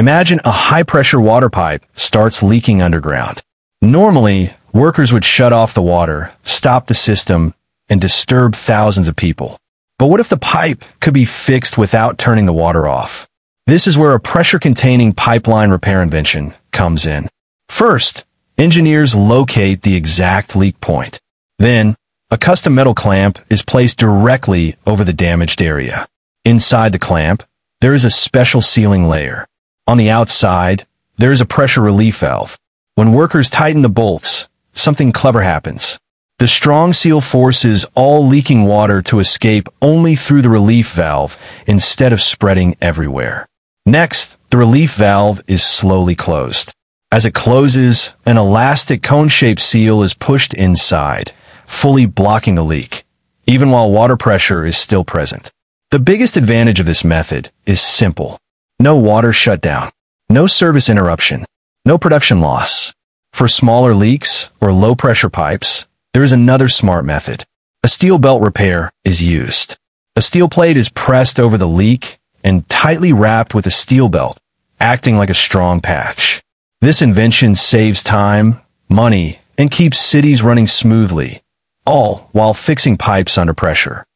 Imagine a high-pressure water pipe starts leaking underground. Normally, workers would shut off the water, stop the system, and disturb thousands of people. But what if the pipe could be fixed without turning the water off? This is where a pressure-containing pipeline repair invention comes in. First, engineers locate the exact leak point. Then, a custom metal clamp is placed directly over the damaged area. Inside the clamp, there is a special sealing layer. On the outside, there is a pressure relief valve. When workers tighten the bolts, something clever happens. The strong seal forces all leaking water to escape only through the relief valve instead of spreading everywhere. Next, the relief valve is slowly closed. As it closes, an elastic cone-shaped seal is pushed inside, fully blocking the leak, even while water pressure is still present. The biggest advantage of this method is simple. No water shutdown, no service interruption, no production loss. For smaller leaks or low-pressure pipes, there is another smart method. A steel belt repair is used. A steel plate is pressed over the leak and tightly wrapped with a steel belt, acting like a strong patch. This invention saves time, money, and keeps cities running smoothly, all while fixing pipes under pressure.